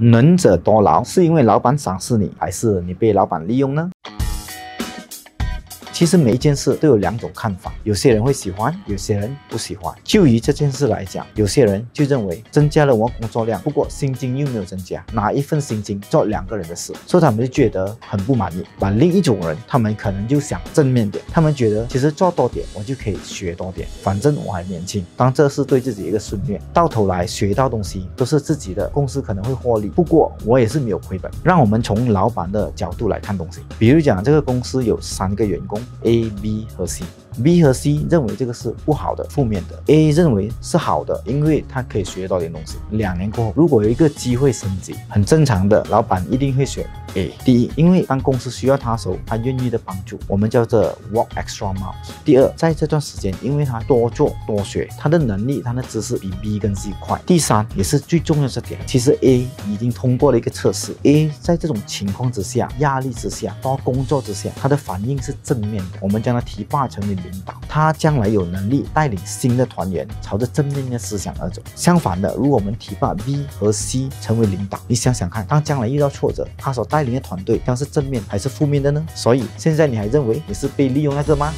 能者多劳，是因为老板赏识你，还是你被老板利用呢？其实每一件事都有两种看法，有些人会喜欢，有些人不喜欢。就以这件事来讲，有些人就认为增加了我工作量，不过薪金又没有增加，拿一份薪金做两个人的事，所以他们就觉得很不满意。把另一种人，他们可能就想正面点，他们觉得其实做多点，我就可以学多点，反正我还年轻，当这是对自己一个训练，到头来学到东西都是自己的，公司可能会获利，不过我也是没有亏本。让我们从老板的角度来看东西，比如讲这个公司有三个员工。A、B 和 C。B 和 C 认为这个是不好的、负面的；A 认为是好的，因为他可以学到点东西。两年过后，如果有一个机会升级，很正常的，老板一定会选 A。第一，因为当公司需要他时候，他愿意的帮助，我们叫做 walk extra miles。第二，在这段时间，因为他多做多学，他的能力、他的知识比 B 跟 C 快。第三，也是最重要的点，其实 A 已经通过了一个测试。A 在这种情况之下、压力之下、多工作之下，他的反应是正面的。我们将他提拔成为。领导，他将来有能力带领新的团员朝着正面的思想而走。相反的，如果我们提拔 B 和 C 成为领导，你想想看，当将来遇到挫折，他所带带领的团队将是正面还是负面的呢？所以现在你还认为你是被利用那个吗？